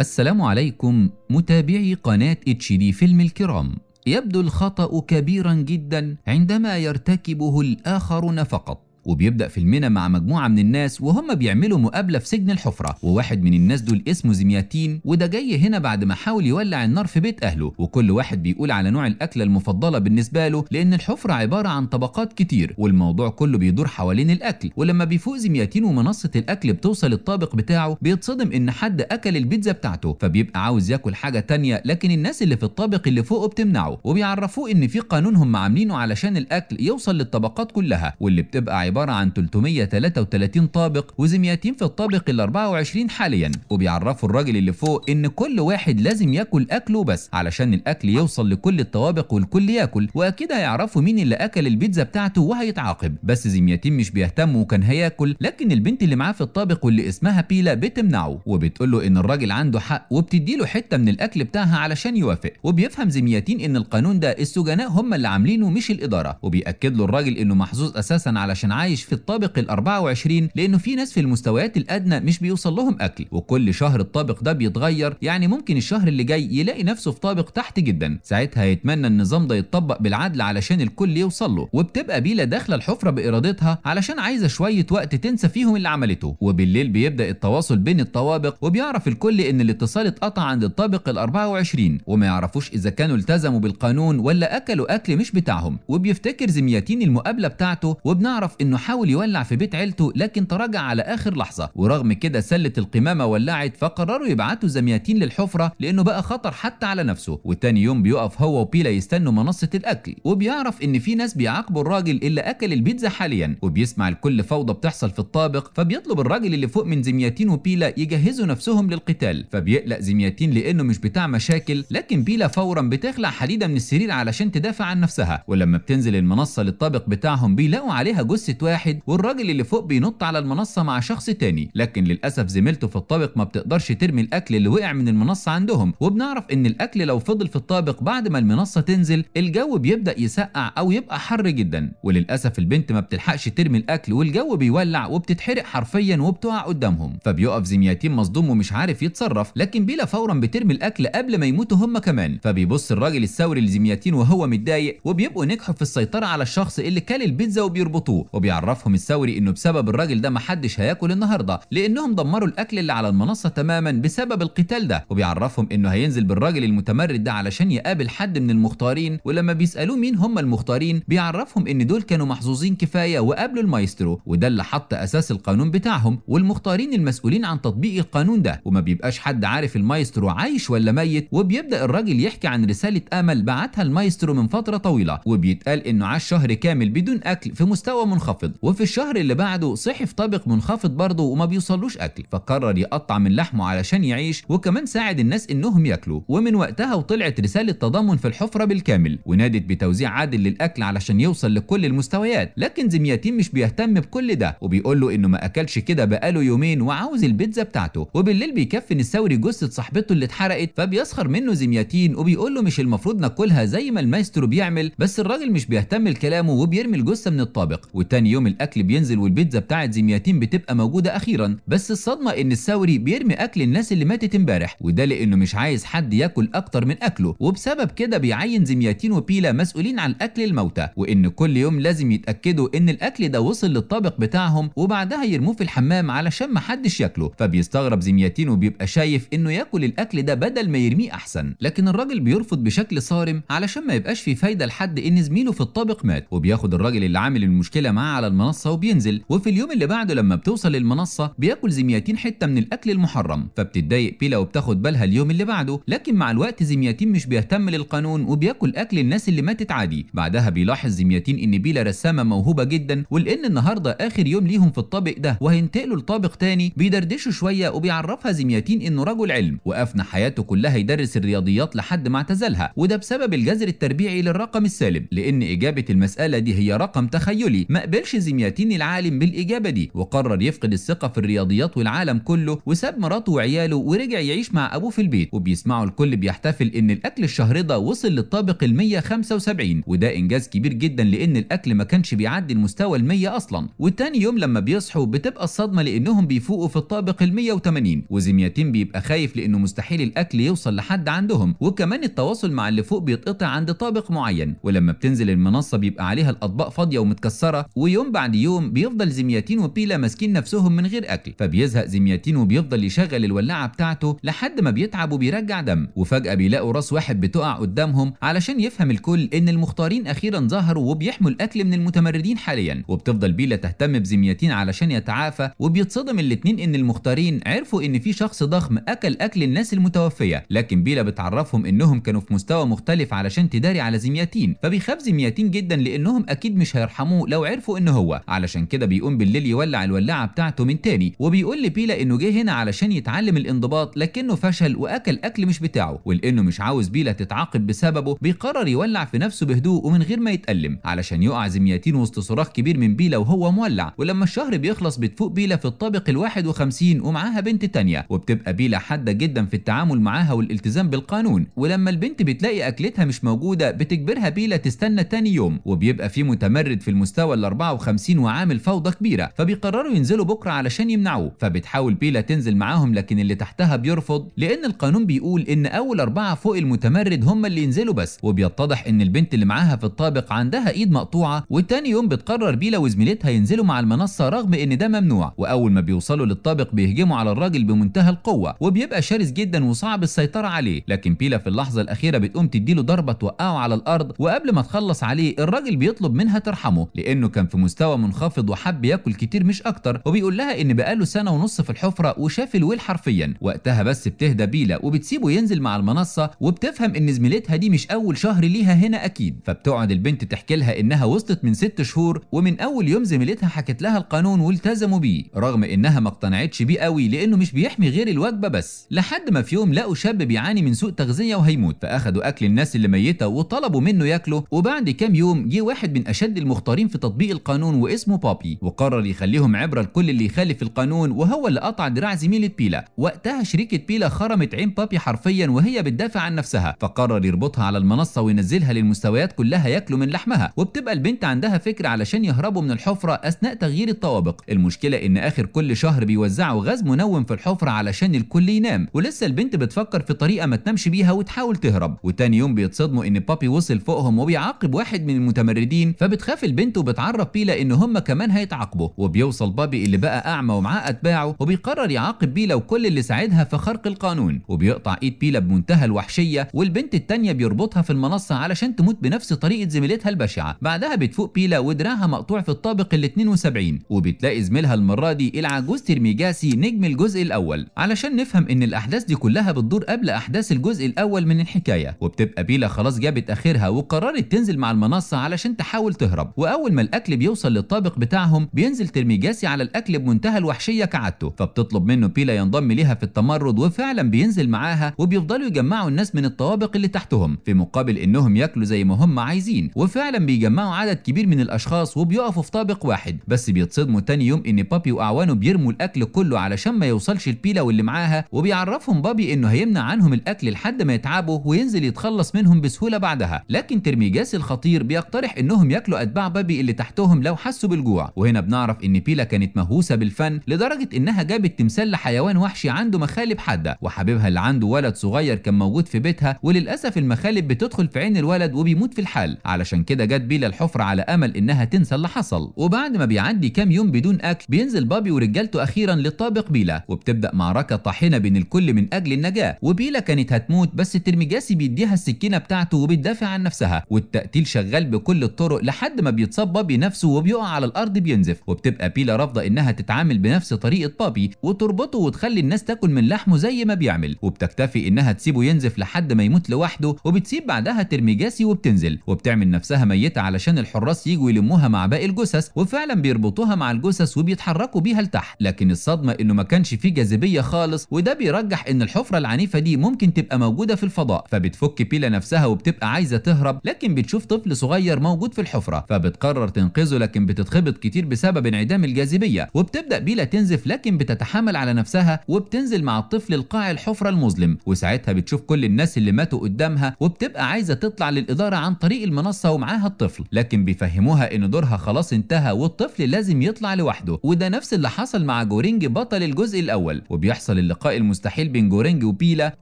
السلام عليكم متابعي قناة اتش دي فيلم الكرام. يبدو الخطأ كبيرا جدا عندما يرتكبه الآخرون فقط. وبيبدأ فيلمنا مع مجموعة من الناس وهم بيعملوا مقابلة في سجن الحفرة. وواحد من الناس دول اسمه زمياتين وده جاي هنا بعد ما حاول يولع النار في بيت أهله. وكل واحد بيقول على نوع الأكلة المفضلة بالنسبة له لأن الحفرة عبارة عن طبقات كتير والموضوع كله بيدور حوالين الأكل. ولما بيفوق زمياتين ومنصة الأكل بتوصل الطابق بتاعه بيتصدم إن حد أكل البيتزا بتاعته. فبيبقى عاوز ياكل حاجة تانية لكن الناس اللي في الطابق اللي فوقه بتمنعه. وبيعرفوه إن في قانون هم عاملينه علشان الأكل يوصل للطبقات كلها. واللي بتبقى عبارة عن 333 طابق وزمياتين في الطابق ال 24 حاليا. وبيعرفوا الراجل اللي فوق إن كل واحد لازم ياكل أكله بس علشان الأكل يوصل لكل الطوابق والكل ياكل. وأكيد هيعرفوا مين اللي أكل البيتزا بتاعته وهيتعاقب. بس زمياتين مش بيهتم وكان هياكل لكن البنت اللي معاه في الطابق واللي اسمها بيلا بتمنعه. وبتقول له إن الراجل عنده حق وبتدي له حتة من الأكل بتاعها علشان يوافق. وبيفهم زمياتين إن القانون ده السجناء هم اللي عاملينه مش الإدارة. وبيأكد له الراجل إنه محظوظ أساسا علشان عايش في الطابق ال 24 لأنه في ناس في المستويات الأدنى مش بيوصل لهم أكل. وكل شهر الطابق ده بيتغير يعني ممكن الشهر اللي جاي يلاقي نفسه في طابق تحت جدا. ساعتها يتمنى النظام ده يتطبق بالعدل علشان الكل يوصل له وبتبقى بيلا داخلة الحفرة بإرادتها علشان عايزة شوية وقت تنسى فيهم اللي عملته. وبالليل بيبدأ التواصل بين الطوابق وبيعرف الكل إن الاتصال اتقطع عند الطابق ال 24 وما يعرفوش إذا كانوا التزموا بالقانون ولا أكلوا أكل مش بتاعهم. وبيفتكر زمياتين المقابلة بتاعته وبنعرف إنه حاول يولع في بيت عيلته لكن تراجع على آخر لحظة. ورغم كده سله القمامة ولعت فقرروا يبعتوا زمياتين للحفرة لأنه بقى خطر حتى على نفسه. وتاني يوم بيقف هو وبيلا يستنوا منصة الأكل. وبيعرف إن في ناس بيعاقبوا الراجل اللي أكل البيتزا حاليا. وبيسمع الكل فوضى بتحصل في الطابق فبيطلب الراجل اللي فوق من زمياتين وبيلا يجهزوا نفسهم للقتال. فبيقلق زمياتين لأنه مش بتاع مشاكل لكن بيلا فورا بتخلع حديدة من السرير علشان تدافع عن نفسها. ولما بتنزل المنصة للطابق بتاعهم بيلاقوا عليها جثة واحد والراجل اللي فوق بينط على المنصة مع شخص تاني. لكن للأسف زميلته في الطابق ما بتقدرش ترمي الأكل اللي وقع من المنصة عندهم. وبنعرف إن الأكل لو فضل في الطابق بعد ما المنصة تنزل الجو بيبدأ يسقع أو يبقى حر جدا. وللأسف البنت ما بتلحقش ترمي الأكل والجو بيولع وبتتحرق حرفيا وبتقع قدامهم. فبيقف زمياتين مصدوم ومش عارف يتصرف لكن بيلا فورا بترمي الأكل قبل ما يموتوا هم كمان. فبيبص الراجل الثوري لزمياتين وهو متضايق وبيبقوا نجحوا في السيطرة على الشخص اللي كل البيتزا وبيربطوه. وبيعرفهم الثوري إنه بسبب الراجل ده محدش هياكل النهارده لأنهم دمروا الأكل اللي على المنصة تماما بسبب القتال ده. وبيعرفهم إنه هينزل بالراجل المتمرد ده علشان يقابل حد من المختارين ولما بيسألوه مين هم المختارين بيعرفهم إن دول كانوا محظوظين كفاية وقابلوا المايسترو وده اللي حط أساس القانون بتاعهم والمختارين المسؤولين عن تطبيق القانون ده. وما بيبقاش حد عارف المايسترو عايش ولا ميت وبيبدأ الراجل يحكي عن رسالة أمل بعتها المايسترو من فترة طويلة وبيتقال إنه عاش شهر كامل بدون أكل في مستوى منخفض. وفي الشهر اللي بعده صحي في طابق منخفض برضه وما بيوصلوش أكل. فقرر يقطع من لحمه علشان يعيش وكمان ساعد الناس إنهم ياكلوا. ومن وقتها وطلعت رسالة تضامن في الحفرة بالكامل. ونادت بتوزيع عادل للأكل علشان يوصل لكل المستويات. لكن زمياتين مش بيهتم بكل ده. وبيقول له إنه ما أكلش كده بقاله يومين وعاوز البيتزا بتاعته. وبالليل بيكفن الثوري جثة صاحبته اللي اتحرقت. فبيسخر منه زمياتين وبيقول له مش المفروض ناكلها زي ما المايسترو بيعمل. بس الراجل مش بيهتم لكلامه وبيرمي الجثة من الطابق. وتاني يوم الأكل بينزل والبيتزا بتاعت زمياتين بتبقى موجودة أخيرا بس الصدمة إن الثوري بيرمي أكل الناس اللي ماتت امبارح وده لأنه مش عايز حد ياكل أكتر من أكله وبسبب كده بيعين زمياتين وبيلا مسؤولين عن أكل الموتى وإن كل يوم لازم يتأكدوا إن الأكل ده وصل للطابق بتاعهم وبعدها يرموه في الحمام علشان محدش ياكله فبيستغرب زمياتين وبيبقى شايف إنه ياكل الأكل ده بدل ما يرميه أحسن. لكن الراجل بيرفض بشكل صارم علشان ما يبقاش في فايدة لحد إن زميله في الطابق مات وبياخد الراجل اللي عامل المشكلة معاه على المنصة وبينزل. وفي اليوم اللي بعده لما بتوصل للمنصة بياكل زمياتين حتة من الأكل المحرم. فبتتضايق بيلا وبتاخد بالها اليوم اللي بعده. لكن مع الوقت زمياتين مش بيهتم للقانون وبياكل أكل الناس اللي ماتت عادي. بعدها بيلاحظ زمياتين إن بيلا رسامة موهوبة جدا ولان النهارده آخر يوم ليهم في الطابق ده. وهينتقلوا لطابق تاني بيدردشوا شوية وبيعرفها زمياتين إنه رجل علم. وأفنى حياته كلها يدرس الرياضيات لحد ما اعتزلها. وده بسبب الجذر التربيعي للرقم السالب لأن إجابة المسألة دي هي رقم تخيلي. ما قبلش زمياتين العالم بالإجابة دي. وقرر يفقد الثقة في الرياضيات والعالم كله وساب مراته وعياله ورجع يعيش مع أبوه في البيت. وبيسمعوا الكل بيحتفل إن الأكل الشهر ده وصل للطابق ال 175 وده إنجاز كبير جدا لإن الأكل ما كانش بيعدي المستوى ال 100 أصلا. وتاني يوم لما بيصحوا بتبقى الصدمة لإنهم بيفوقوا في الطابق ال 180 وزمياتين بيبقى خايف لإنه مستحيل الأكل يوصل لحد عندهم. وكمان التواصل مع اللي فوق بيتقطع عند طابق معين. ولما بتنزل المنصة بيبقى عليها الأطباق فاضية ومتكسرة ويوم بعد يوم بيفضل زمياتين وبيلا ماسكين نفسهم من غير أكل فبيزهق زمياتين وبيفضل يشغل الولاعة بتاعته لحد ما بيتعب وبيرجع دم. وفجأة بيلاقوا راس واحد بتقع قدامهم علشان يفهم الكل إن المختارين أخيرا ظهروا وبيحموا الأكل من المتمردين حاليا. وبتفضل بيلا تهتم بزمياتين علشان يتعافى وبيتصدم الاتنين إن المختارين عرفوا إن في شخص ضخم أكل أكل الناس المتوفية. لكن بيلا بتعرفهم إنهم كانوا في مستوى مختلف علشان تداري على زمياتين. فبيخاف زمياتين جدا لإنهم أكيد مش هيرحموه لو عرفوا ان هو. علشان كده بيقوم بالليل يولع الولاعة بتاعته من تاني وبيقول لبيلا إنه جه هنا علشان يتعلم الانضباط لكنه فشل وأكل أكل مش بتاعه. ولإنه مش عاوز بيلا تتعاقب بسببه بيقرر يولع في نفسه بهدوء ومن غير ما يتألم. علشان يقع زمياتين وسط صراخ كبير من بيلا وهو مولع. ولما الشهر بيخلص بتفوق بيلا في الطابق ال 51 ومعاها بنت تانية. وبتبقى بيلا حادة جدا في التعامل معاها والالتزام بالقانون. ولما البنت بتلاقي أكلتها مش موجودة بتجبرها بيلا تستنى تاني يوم. وبيبقى في متمرد في المستوى ال 54 وعامل فوضى كبيرة فبيقرروا ينزلوا بكرة علشان يمنعوه. فبتحاول بيلا تنزل معاهم لكن اللي تحتها بيرفض لأن القانون بيقول إن أول أربعة فوق المتمرد هم اللي ينزلوا بس. وبيتضح إن البنت اللي معاها في الطابق عندها إيد مقطوعة وتاني يوم بتقرر بيلا وزميلتها ينزلوا مع المنصة رغم إن ده ممنوع. وأول ما بيوصلوا للطابق بيهجموا على الراجل بمنتهى القوة وبيبقى شرس جدا وصعب السيطرة عليه. لكن بيلا في اللحظة الأخيرة بتقوم تديله ضربة توقعه على الأرض وقبل ما تخلص عليه الراجل بيطلب منها ترحمه لأنه كان في مستوى منخفض وحب ياكل كتير مش أكتر وبيقول لها إن بقاله سنة ونص في الحفرة وشاف الويل حرفيا. وقتها بس بتهدى بيلا وبتسيبه ينزل مع المنصة وبتفهم إن زميلتها دي مش أول شهر ليها هنا أكيد. فبتقعد البنت تحكي لها إنها وصلت من ست شهور ومن أول يوم زميلتها حكت لها القانون والتزموا بيه رغم إنها ما اقتنعتش بيه قوي لأنه مش بيحمي غير الوجبة بس. لحد ما في يوم لقوا شاب بيعاني من سوء تغذية وهيموت فأخدوا أكل الناس اللي ميتة وطلبوا منه ياكله وبعد كام يوم جه واحد من أشد المختارين في تطبيق القانون. واسمه بابي وقرر يخليهم عبره لكل اللي يخالف القانون وهو اللي قطع دراع زميله بيلا. وقتها شريكة بيلا خرمت عين بابي حرفيا وهي بتدافع عن نفسها. فقرر يربطها على المنصة وينزلها للمستويات كلها ياكلوا من لحمها. وبتبقى البنت عندها فكره علشان يهربوا من الحفرة أثناء تغيير الطوابق. المشكلة إن آخر كل شهر بيوزعوا غاز منوم في الحفرة علشان الكل ينام. ولسه البنت بتفكر في طريقة ما تنامش بيها وتحاول تهرب. وتاني يوم بيتصدموا إن بابي وصل فوقهم وبيعاقب واحد من المتمردين فبتخاف البنت وبتعرف بيلا ان هم كمان هيتعاقبوا. وبيوصل بابي اللي بقى أعمى ومعاه أتباعه وبيقرر يعاقب بيلا وكل اللي ساعدها في خرق القانون. وبيقطع إيد بيلا بمنتهى الوحشية والبنت التانية بيربطها في المنصة علشان تموت بنفس طريقة زميلتها البشعة. بعدها بتفوق بيلا ودراعها مقطوع في الطابق ال 72 وبتلاقي زميلها المرة دي العجوز ترميجاسي نجم الجزء الأول. علشان نفهم إن الأحداث دي كلها بتدور قبل أحداث الجزء الأول من الحكاية. وبتبقى بيلا خلاص جابت آخرها وقررت تنزل مع المنصة علشان تحاول تهرب. وأول ما الأكل بيوصل للطابق بتاعهم بينزل ترميجاسي على الأكل بمنتهى الوحشية كعادته فبتطلب منه بيلا ينضم ليها في التمرد وفعلا بينزل معاها وبيفضلوا يجمعوا الناس من الطوابق اللي تحتهم في مقابل إنهم ياكلوا زي ما هم عايزين وفعلا بيجمعوا عدد كبير من الأشخاص وبيقفوا في طابق واحد بس بيتصدموا تاني يوم إن بابي وأعوانه بيرموا الأكل كله علشان ما يوصلش البيلا واللي معاها وبيعرفهم بابي إنه هيمنع عنهم الأكل لحد ما يتعبوا وينزل يتخلص منهم بسهولة بعدها لكن ترميجاس الخطير بيقترح إنهم ياكلوا أتباع بابي اللي تحتهم لو حسوا بالجوع. وهنا بنعرف إن بيلا كانت مهووسة بالفن لدرجة إنها جابت تمثال لحيوان وحشي عنده مخالب حادة. وحبيبها اللي عنده ولد صغير كان موجود في بيتها وللأسف المخالب بتدخل في عين الولد وبيموت في الحال. علشان كده جت بيلا الحفرة على أمل إنها تنسى اللي حصل. وبعد ما بيعدي كام يوم بدون أكل بينزل بابي ورجالته أخيرا لطابق بيلا. وبتبدأ معركة طاحنة بين الكل من أجل النجاة. وبيلا كانت هتموت بس الترميجاسي بيديها السكينة بتاعته وبتدافع عن نفسها. والتقتيل شغال بكل الطرق لحد ما بيتصاب بابي نفسه. وبيقع على الأرض بينزف وبتبقى بيلا رافضة إنها تتعامل بنفس طريقة بابي وتربطه وتخلي الناس تاكل من لحمه زي ما بيعمل وبتكتفي إنها تسيبه ينزف لحد ما يموت لوحده وبتسيب بعدها ترميجاسي وبتنزل وبتعمل نفسها ميتة علشان الحراس يجوا يلموها مع باقي الجثث وفعلا بيربطوها مع الجثث وبيتحركوا بيها لتحت. لكن الصدمة إنه ما كانش فيه جاذبية خالص وده بيرجح إن الحفرة العنيفة دي ممكن تبقى موجودة في الفضاء. فبتفك بيلا نفسها وبتبقى عايزة تهرب لكن بتشوف طفل صغير موجود في الحفرة فبتقرر تنقذه بينقذوا لكن بتتخبط كتير بسبب انعدام الجاذبية وبتبدأ بيلا تنزف لكن بتتحمل على نفسها وبتنزل مع الطفل لقاع الحفرة المظلم. وساعتها بتشوف كل الناس اللي ماتوا قدامها وبتبقى عايزة تطلع للإدارة عن طريق المنصة ومعاها الطفل. لكن بيفهموها إن دورها خلاص انتهى والطفل لازم يطلع لوحده. وده نفس اللي حصل مع جورينج بطل الجزء الأول. وبيحصل اللقاء المستحيل بين جورينج وبيلا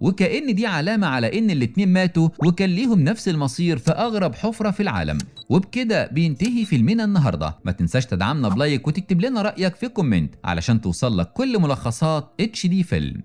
وكأن دي علامة على إن الاتنين ماتوا وكان ليهم نفس المصير في أغرب حفرة في العالم. وبكده بينتهي فيلمنا النهارده. ما تنساش تدعمنا ب like وتكتب لنا رأيك في comment علشان توصل لك كل ملخصات HD Film.